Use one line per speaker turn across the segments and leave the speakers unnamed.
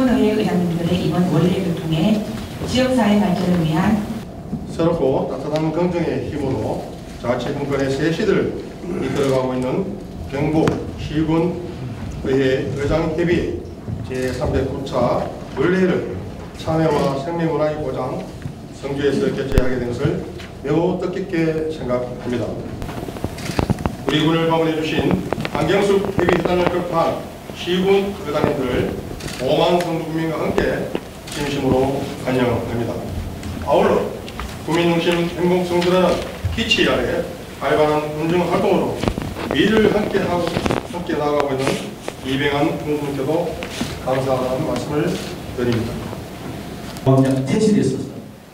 시군의회 의장님들의 이번 원래를 통해 지역사회 발전을 위한
새롭고 따뜻한 긍정의 힘으로 자치분권의 새 시대를 이끌어가고 있는 경북 시군의회 의장협의 제309차 원래회를 참여와 생명문화의 보장 성주에서 개최하게 된 것을 매우 뜻깊게 생각합니다. 우리 군을 방문해 주신 안경숙 회비회단을 급한 시군 의장님들을 5만 성주국민과 함께 진심으로 환영합니다. 아울러 국민중심 행복성주라는 기치 아래 활발한 군중 활동으로 미래를 함께하고 함께 나아가고 있는 이병환 군수님께도 감사하다는 말씀을 드립니다.
태실이 있어서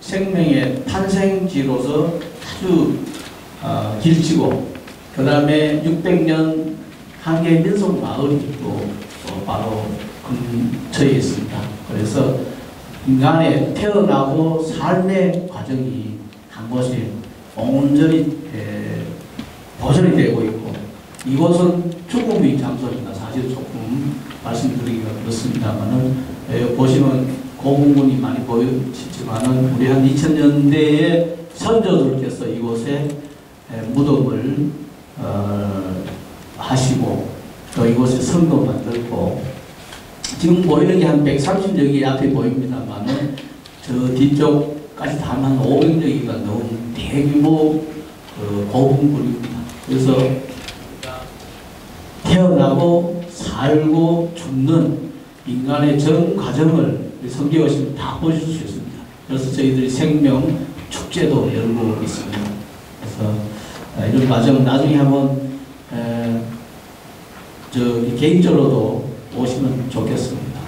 생명의 탄생지로서 아주 어, 길지고 그 다음에 600년 한계 민속 마을이 또 어, 바로 근처에 있습니다. 그래서 인간의 태어나고 삶의 과정이 한 곳에 온전히 에, 보존이 되고 있고 이곳은 죽음의 장소입니다. 사실 조금 말씀드리기가 그렇습니다만은 에, 보시면 고문군이 많이 보이시지만은 우리 한 2000년대에 선조들께서 이곳에 에, 무덤을 어, 하시고 또 이곳에 성도 만들고 지금 보이는 게 한 130여기 앞에 보입니다만은 저 뒤쪽까지 다 한 500여기가 넘은 대규모 그 고분군입니다. 그래서 태어나고 살고 죽는 인간의 전 과정을 성경에 오시면 다 보실 수 있습니다. 그래서 저희들이 생명 축제도 열고 있습니다. 그래서 아, 이런 과정 나중에 한번 에, 저 개인적으로도 오시면 좋겠습니다.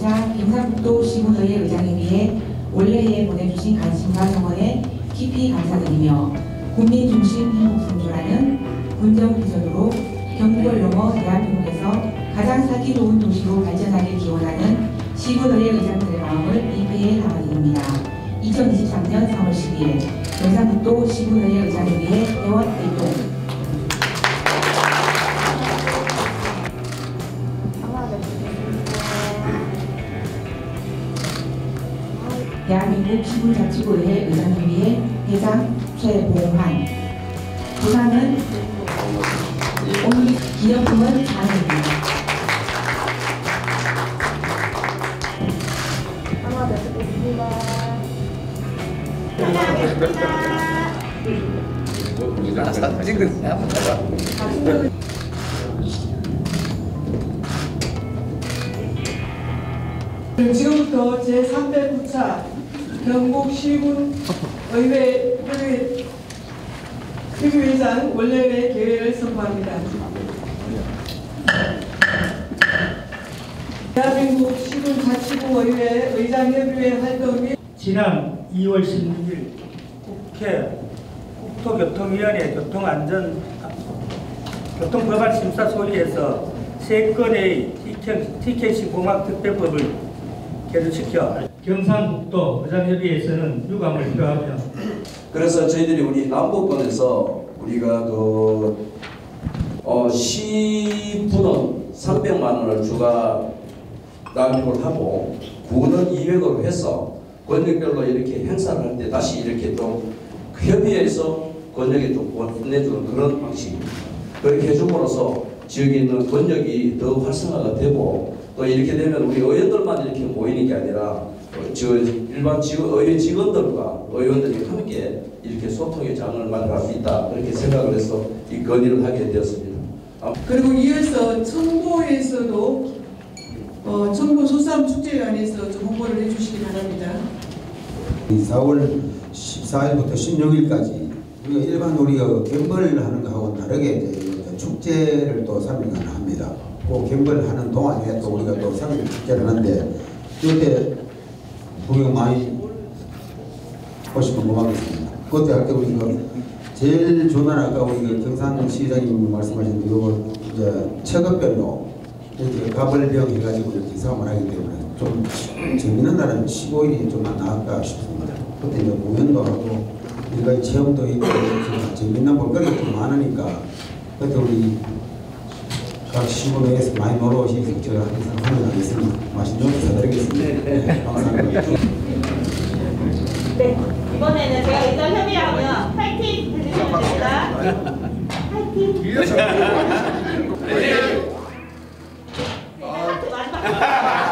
자 경상북도 시군의회 의장님에 원래에 보내주신 관심과 성원에 깊이 감사드리며 국민 중심 행복성주라는 군정 비전으로 경북을 넘어 대한민국에서 가장 살기 좋은 도시로 발전하길 기원하는 시군의회 의장들의 마음을 이 배에 담아드립니다. 2023년 3월 12일 경상북도 시군의회 대한민국 시군자치구의회 의장협의회 회장 최봉환 부상은 오늘 기념품은 장입니다.
지금부터 제309차 경북 시군 의회 협의 협의회장 원래회 개회를 선포합니다. 대한민국 시군 자치구 의회 의장협의회 활동이
지난 2월 16일 국회 국토교통위원회 교통안전 교통법안 심사 소위에서 세 건의 TKC 공학 특별법을 개정시켜 경상북도 의장협의회에서는 유감을 표하며
그래서 저희들이 우리 남북권에서 우리가 그 어, 시분은 300만 원을 추가 납입을 하고 구는 200으로 해서 권역별로 이렇게 행사를 할 때 다시 이렇게 좀 협의해서 권역에 좀 보내주는 그런 방식입니다. 그렇게 해줌으로써 지역에 있는 권역이 더 활성화가 되고 또 이렇게 되면 우리 의원들만 이렇게 모이는 게 아니라 일반 직원, 의회 직원들과 의원들이 함께 이렇게 소통의 장을 만들어 수 있다 그렇게 생각을 해서 이 건의를 하게 되었습니다. 아,
그리고 이어서 청보에서도 어, 청보 소싸움 축제에 관해서 좀 홍보를 해주시기 바랍니다.
4월 14일부터 16일까지 우리가 일반 우리가 gem벌을 하는 거하고는 다르게 이제 축제를 또 3일간 합니다. 그 gem벌 하는 동안에 또 우리가 또 3일 축제를 하는데 이때 구경 많이 보시면 고맙겠습니다. 그때 할때 우리가 제일 좋은 날 아까 우리 경상시장님 말씀하신 그 이제 체급별로 이렇게 가벌병 해가지고 이렇게 싸움을 하기 때문에 좀 재밌는 날은 15일이 좀 안 나을까 싶습니다. 그때 이제 공연도 하고 일가의 체험도 있고 재밌는 볼거리가 좀 많으니까 그때 우리 각 신고백에서 많이 놀러 오시니 제가 항상 환영하고 있습니다. 맛있는 점 부탁드리겠습니다. 네, 네, 감사합니다.
네, 이번에는 제가 일단 협의하면 파이팅 해주시면 됩니다. 파이팅! 파이팅! 네, 네 마지막!